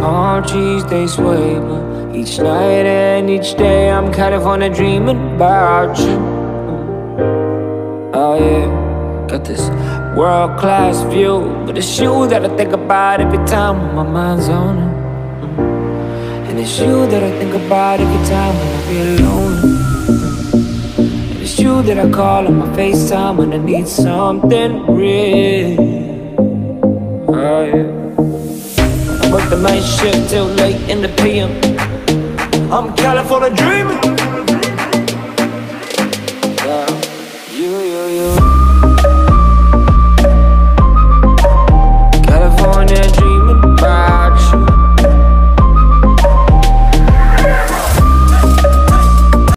out trees, they sway But each night and each day I'm California dreaming about you. Oh yeah, got this world-class view But it's you that I think about every time when my mind's on it. And it's you that I think about every time when I feel lonely And it's you that I call on my FaceTime when I need something real. Oh yeah work the night shift till late in the PM I'm California dreaming